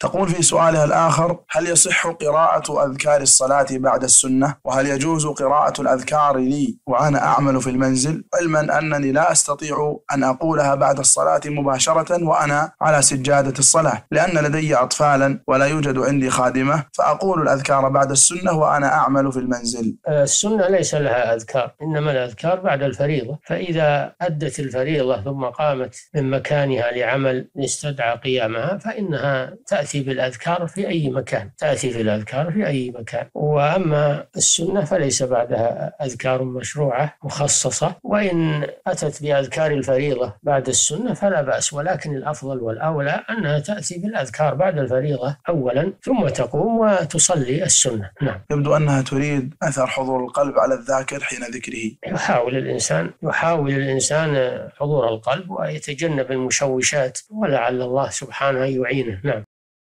تقول في سؤالها الآخر هل يصح قراءة أذكار الصلاة بعد السنة؟ وهل يجوز قراءة الأذكار لي وأنا أعمل في المنزل؟ علما أنني لا أستطيع أن أقولها بعد الصلاة مباشرة وأنا على سجادة الصلاة لأن لدي أطفالا ولا يوجد عندي خادمة فأقول الأذكار بعد السنة وأنا أعمل في المنزل. السنة ليس لها أذكار إنما الأذكار بعد الفريضة. فإذا أدت الفريضة ثم قامت من مكانها لعمل استدعى قيامها فإنها تأتي بالأذكار في أي مكان تأتي في الأذكار في أي مكان. وأما السنة فليس بعدها أذكار مشروعة مخصصة وإن أتت بأذكار الفريضة بعد السنة فلا بأس. ولكن الأفضل والأولى أنها تأتي بالأذكار بعد الفريضة أولا ثم تقوم وتصلي السنة. نعم. يبدو أنها تريد أثر حضور القلب على الذاكر حين ذكره. يحاول الإنسان يحاول الإنسان حضور القلب ويتجنب المشوشات ولعل الله سبحانه يعينه. نعم.